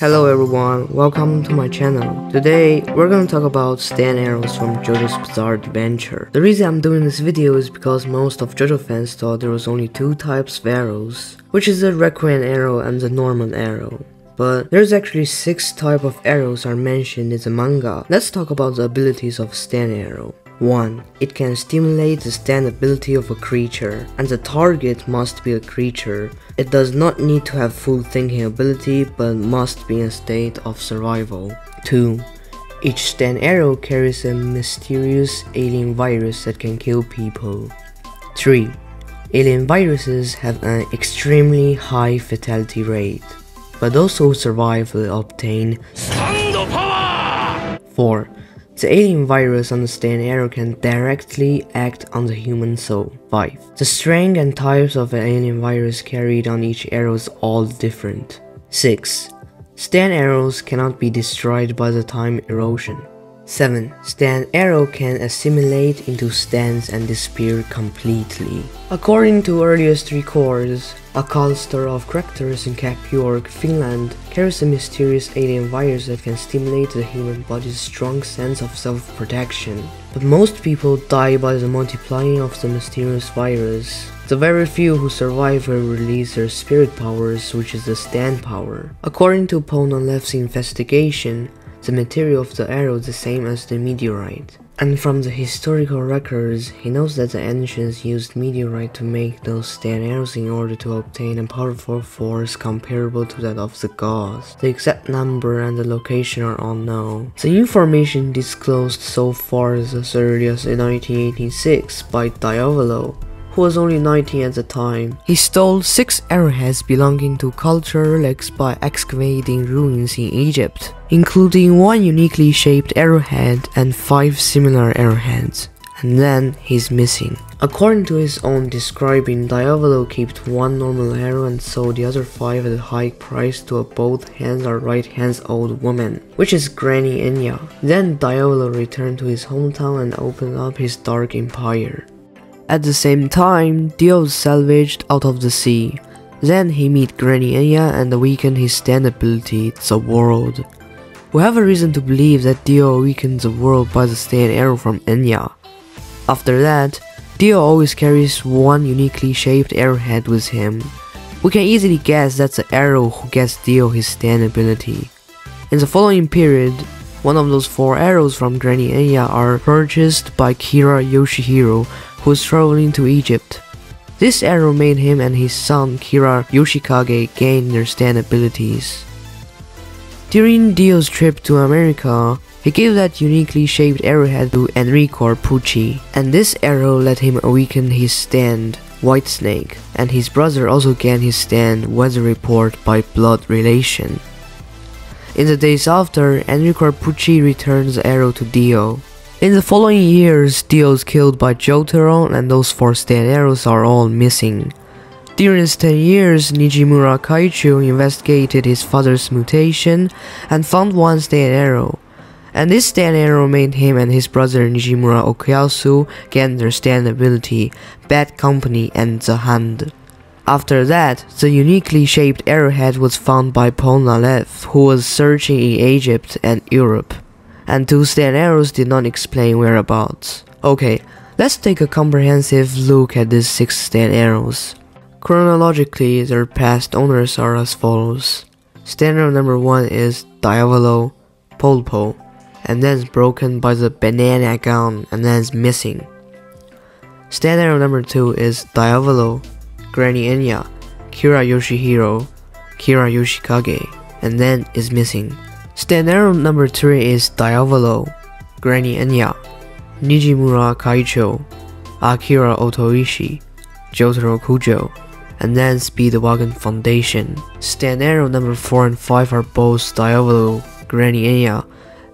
Hello everyone, welcome to my channel. Today, we're gonna talk about Stand arrows from JoJo's Bizarre Adventure. The reason I'm doing this video is because most of JoJo fans thought there was only two types of arrows, which is the Requiem arrow and the normal arrow. But there's actually 6 type of arrows are mentioned in the manga. Let's talk about the abilities of Stand arrow. 1. It can stimulate the standability of a creature, and the target must be a creature. It does not need to have full thinking ability, but must be in a state of survival. 2. Each stand arrow carries a mysterious alien virus that can kill people. 3. Alien viruses have an extremely high fatality rate, but those who survive will obtain STAND POWER! 4. The alien virus on the stand arrow can directly act on the human soul. 5. The strength and types of alien virus carried on each arrow is all different. 6. Stand arrows cannot be destroyed by the time erosion. 7. Stand arrow can assimilate into stands and disappear completely. According to earliest records, a cluster of crackers in Cape York, Finland carries a mysterious alien virus that can stimulate the human body's strong sense of self-protection. But most people die by the multiplying of the mysterious virus. The very few who survive will release their spirit powers, which is the stand power. According to Polnareff's investigation, the material of the arrow the same as the meteorite. And from the historical records, he knows that the ancients used meteorite to make those stand arrows in order to obtain a powerful force comparable to that of the gods. The exact number and the location are unknown. The information disclosed so far is as early as in 1986 by Diavolo, who was only 19 at the time. He stole six arrowheads belonging to cultural relics by excavating ruins in Egypt, including one uniquely shaped arrowhead and five similar arrowheads. And then he's missing. According to his own describing, Diavolo kept one normal arrow and sold the other five at a high price to a both hands or right hands old woman, which is Granny Enya. Then Diavolo returned to his hometown and opened up his dark empire. At the same time, Dio was salvaged out of the sea. Then he meet Granny Enya and awakened his stand ability, the world. We have a reason to believe that Dio awakened the world by the stand arrow from Enya. After that, Dio always carries one uniquely shaped arrowhead with him. We can easily guess that's the arrow who gets Dio his stand ability. In the following period, one of those four arrows from Granny Enya are purchased by Kira Yoshihiro who was traveling to Egypt. This arrow made him and his son Kira Yoshikage gain their stand abilities. During Dio's trip to America, he gave that uniquely shaped arrowhead to Enrico Pucci, and this arrow let him awaken his stand, White Snake, and his brother also gained his stand, Weather Report by blood relation. In the days after, Enrico Pucci returns the arrow to Dio. In the following years, Dio is killed by Jotaro and those four stand arrows are all missing. During his 10 years, Nijimura Keicho investigated his father's mutation and found one stand arrow. And this stand arrow made him and his brother Nijimura Okuyasu gain their stand ability, Bad Company and the Hand. After that, the uniquely shaped arrowhead was found by Polnareff, who was searching in Egypt and Europe and two stand arrows did not explain whereabouts. Okay, let's take a comprehensive look at these six stand arrows. Chronologically, their past owners are as follows. Stand arrow number 1 is Diavolo Polpo, and then it's broken by the banana gun and then is missing. Stand arrow number 2 is Diavolo Granny Enya, Kira Yoshihiro, Kira Yoshikage, and then is missing. Stand arrow number 3 is Diavolo, Granny Enya, Nijimura Keicho, Akira Otoishi, Jotaro Kujo, and then Speedwagon Foundation. Stand arrow number 4 and 5 are both Diavolo, Granny Enya,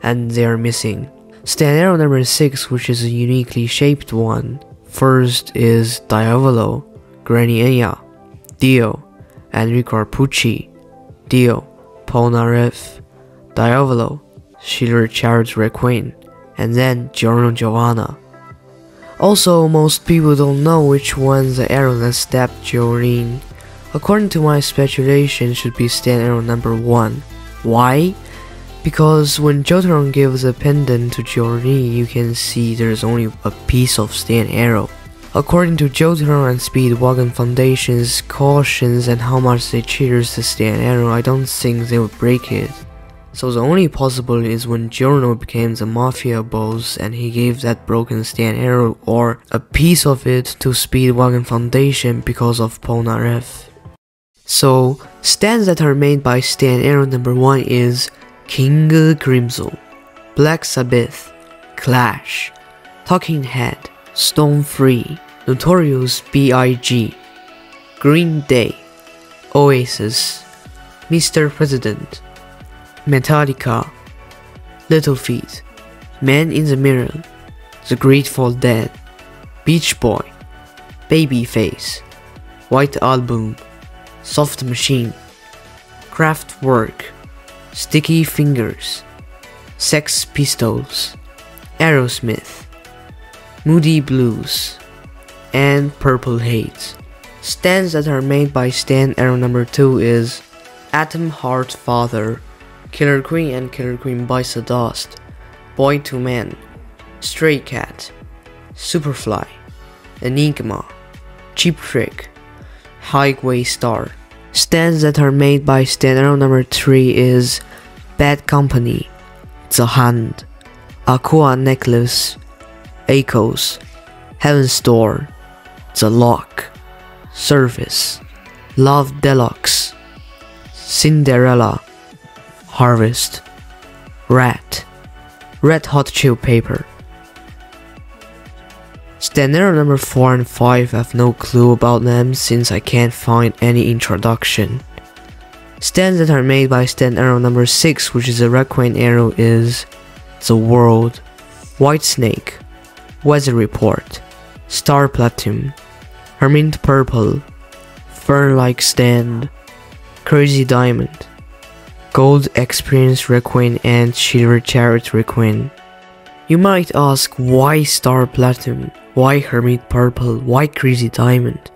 and they are missing. Stand arrow number 6 which is a uniquely shaped one. First is Diavolo, Granny Enya, Dio, Enrico Pucci, Dio, Paul Polnareff, Diavolo, Silver Chariot Requiem, and then Giorno Giovanna. Also, most people don't know which one the arrow that stabbed Jolyne. According to my speculation, should be stand arrow number 1. Why? Because when Jotaro gives a pendant to Jolyne, you can see there's only a piece of stand arrow. According to Jotaro and Speedwagon Foundation's cautions and how much they cheers the stand arrow, I don't think they would break it. So the only possible is when Giorno became the mafia boss and he gave that broken stand arrow or a piece of it to Speedwagon Foundation because of Polnareff. So, stands that are made by stand arrow number 1 is King Crimson, Black Sabbath, Clash, Talking Head, Stone Free, Notorious B.I.G., Green Day, Oasis, Mr. President, Metallica, Little Feat, Man in the Mirror, The Grateful Dead, Beach Boy, Babyface, White Album, Soft Machine, Kraftwerk, Sticky Fingers, Sex Pistols, Aerosmith, Moody Blues, and Purple Haze. Stands that are made by Stand Arrow number 2 is Atom Heart Father, Killer Queen and Killer Queen Bites the Dust, Boy to Man, Stray Cat, Superfly, Enigma, Cheap Trick, Highway Star. Stands that are made by Stand Arrow number 3 is Bad Company, The Hand, Aqua Necklace, Echoes, Heaven's Door, The Lock, Surface, Love Deluxe, Cinderella, Harvest, Rat, Red Hot Chili Pepper. Stand Arrow number 4 and 5 have no clue about them since I can't find any introduction. Stands that are made by Stand Arrow number 6 which is a Requiem arrow is The World, White Snake, Weather Report, Star Platinum, Hermit Purple, Fur Like Stand, Crazy Diamond, Gold Experience Requiem and Silver Chariot Requiem. You might ask why Star Platinum, why Hermit Purple, why Crazy Diamond?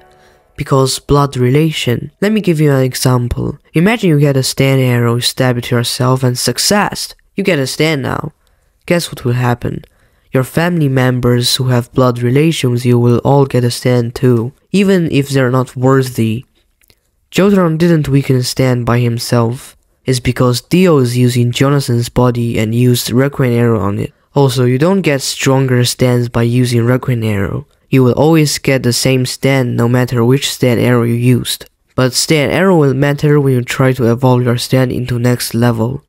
Because blood relation. Let me give you an example. Imagine you get a stand arrow, stab it yourself and success. You get a stand now. Guess what will happen? Your family members who have blood relation with you will all get a stand too, even if they're not worthy. Jotaro didn't weaken stand by himself. It's because Dio is using Jonathan's body and used Requiem Arrow on it. Also, you don't get stronger stands by using Requiem Arrow. You will always get the same stand no matter which stand arrow you used. But stand arrow will matter when you try to evolve your stand into next level.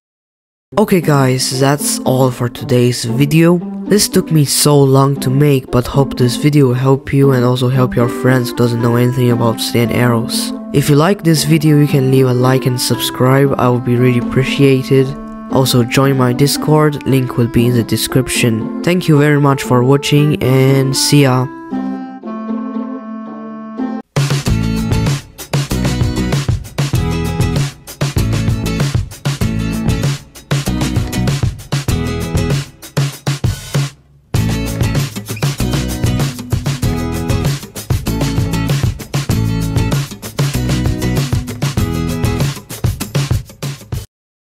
Okay guys, that's all for today's video. This took me so long to make but hope this video will help you and also help your friends who doesn't know anything about stand arrows. If you like this video you can leave a like and subscribe, I would be really appreciated. Also join my discord, link will be in the description. Thank you very much for watching and see ya.